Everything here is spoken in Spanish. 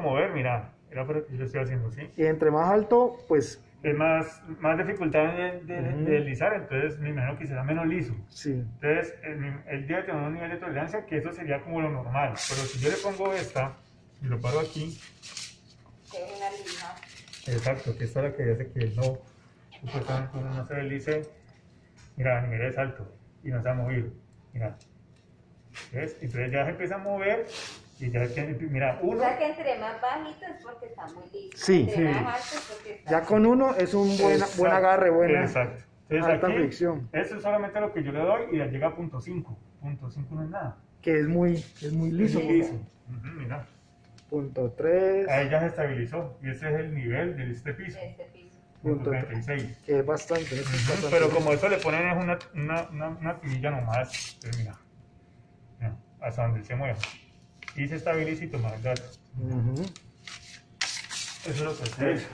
mover, mira, era lo que yo estoy haciendo, ¿sí? Y entre más alto, pues Es más, más dificultad de, de, Ujú. de deslizar, entonces me imagino que será menos liso. sí. Entonces, él, él debe tener un nivel de tolerancia que eso sería como lo normal. Pero si yo le pongo esta y lo paro aquí, Que es una lija. exacto, que esta es la que hace que no, supuestamente uno no se deslice. Mira, el nivel es alto y no se ha movido. Mira. ¿Ves? Entonces ya se empieza a mover y ya que, mira, O uno, sea que entre más bajito es porque está muy liso. Sí. Entre Sí. más alto es porque está Ya con uno es un buen, Exacto, buen agarre, buena. Exacto. Entonces alta aquí, fricción. Eso es solamente lo que yo le doy y ya llega a punto 5. Punto 5 no es nada. Que es muy, es muy liso. Es liso. Ujú, mira. Punto 3, Ahí ya se estabilizó y ese es el nivel de este piso. este piso. Punto Punto 36. que es bastante. es Ujú, bastante Pero liso. como eso le ponen es una, una, una, una tirilla nomás, entonces mira, mira, hasta donde se mueva. Y se estabiliza y toma el gato. Ujú. Eso es lo que hace.